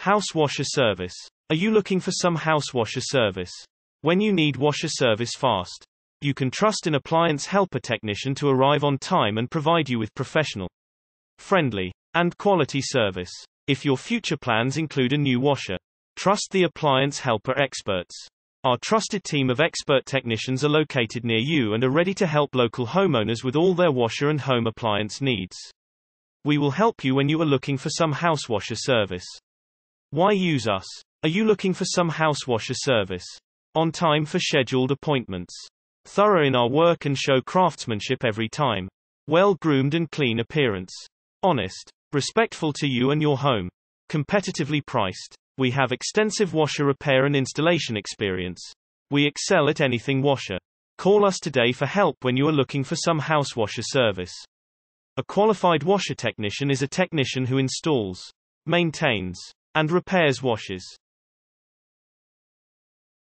House washer service. Are you looking for some house washer service? When you need washer service fast, you can trust an appliance helper technician to arrive on time and provide you with professional, friendly, and quality service. If your future plans include a new washer, trust the appliance helper experts. Our trusted team of expert technicians are located near you and are ready to help local homeowners with all their washer and home appliance needs. We will help you when you are looking for some house washer service. Why use us? Are you looking for some house washer service? On time for scheduled appointments. Thorough in our work and show craftsmanship every time. Well groomed and clean appearance. Honest. Respectful to you and your home. Competitively priced. We have extensive washer repair and installation experience. We excel at anything washer. Call us today for help when you are looking for some house washer service. A qualified washer technician is a technician who installs, maintains, and repairs washers.